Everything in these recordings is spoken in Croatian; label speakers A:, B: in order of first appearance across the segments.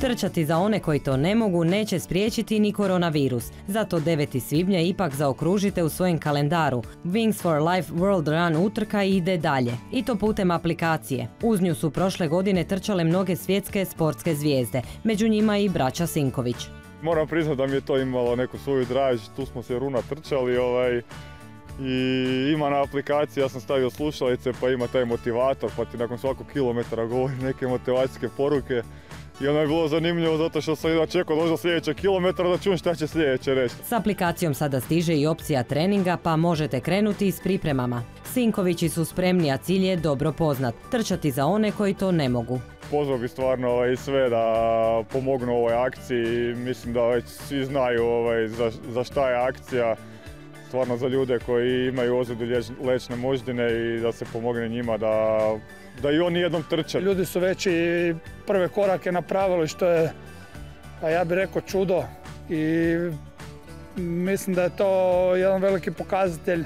A: Trčati za one koji to ne mogu neće spriječiti ni koronavirus. Zato 9. svibnja ipak zaokružite u svojem kalendaru. Wings for Life World Run utrka ide dalje. I to putem aplikacije. Uz nju su prošle godine trčale mnoge svjetske sportske zvijezde. Među njima i braća Sinković.
B: Moram priznati da mi je to imalo neku svoju draž, tu smo se runa trčali ovaj, i ima na aplikaciji, ja sam stavio slušalice pa ima taj motivator pa ti nakon svakog kilometra govori neke motivacijske poruke. I ono je bilo zanimljivo zato što sam jedva čekao doći do sljedećeg kilometra da čujem šta će sljedeće reći.
A: S aplikacijom sada stiže i opcija treninga pa možete krenuti s pripremama. Sinkovići su spremni, a cilj je dobro poznat. Trčati za one koji to ne mogu.
B: Pozvao bi stvarno ovaj, sve da pomognu ovoj akciji. Mislim da već svi znaju ovaj, za, za šta je akcija. Stvarno za ljude koji imaju ozljedu lečne moždine i da se pomogne njima da, da i oni jednom trče.
C: Ljudi su već i prve korake napravili što je, pa ja bih rekao čudo i mislim da je to jedan veliki pokazatelj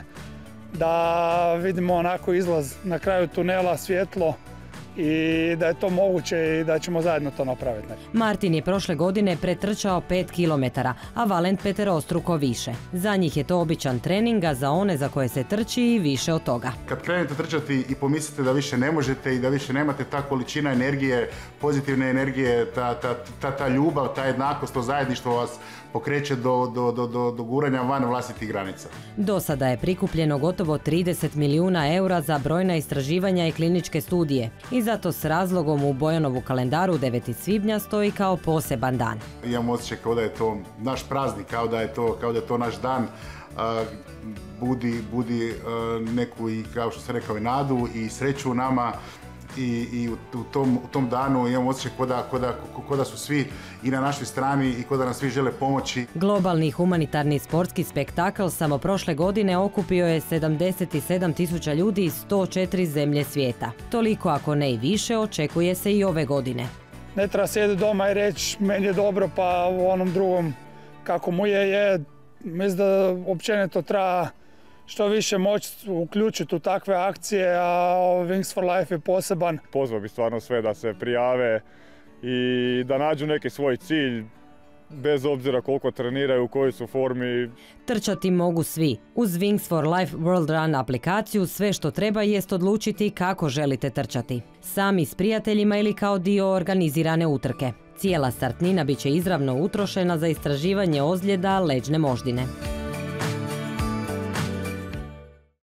C: da vidimo onako izlaz na kraju tunela, svjetlo i da je to moguće i da ćemo zajedno to napraviti.
A: Martin je prošle godine pretrčao 5 km, a Valent peterostruko više. Za njih je to običan trening, a za one za koje se trči i više od toga.
D: Kad krenete trčati i pomislite da više ne možete i da više nemate ta količina energije, pozitivne energije, ta, ta, ta, ta ljubav, ta jednakost, to zajedništvo vas pokreće do, do, do, do, do guranja van vlastitih granica.
A: Do sada je prikupljeno gotovo 30 milijuna eura za brojna istraživanja i kliničke studije i zato s razlogom u Bojanovu kalendaru 9. svibnja stoji kao poseban dan.
D: Imam osjećaj kao da je to naš praznik, kao da je to, kao da je to naš dan. budi, budi neku i kao što sam rekao i nadu i sreću u nama i, i u, tom, u tom danu imam osjećaj ko da, su svi i na našoj strani i ko da nam svi žele pomoći.
A: Globalni humanitarni sportski spektakl samo prošle godine okupio je 77 tisuća ljudi iz 104 zemlje svijeta. Toliko ako ne i više očekuje se i ove godine.
C: Ne treba sjediti doma i reći meni je dobro pa u onom drugom kako mu je je. Mislim da općenito treba što više moći uključiti u takve akcije, a Wings for Life je poseban.
B: Pozvao bi stvarno sve da se prijave i da nađu neki svoj cilj, bez obzira koliko treniraju, u kojoj su formi.
A: Trčati mogu svi. Uz Wings for Life World Run aplikaciju sve što treba jest odlučiti kako želite trčati. Sami s prijateljima ili kao dio organizirane utrke. Cijela startnina bit će izravno utrošena za istraživanje ozljeda leđne moždine.